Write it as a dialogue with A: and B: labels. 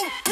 A: world.